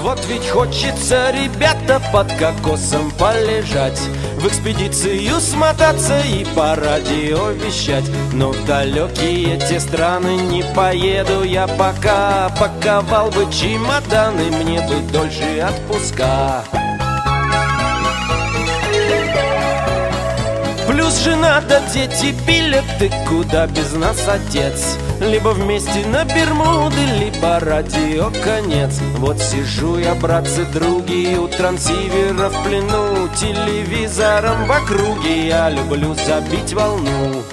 Вот ведь хочется, ребята, под кокосом полежать В экспедицию смотаться и по радио вещать. Но в далекие те страны не поеду я пока Паковал бы чемоданы, мне бы дольше отпуска Плюс жена да дети билеты, куда без нас отец? Либо вместе на Бермуды, либо радио конец. Вот сижу я, братцы, други, у трансивера в плену Телевизором в округе. Я люблю забить волну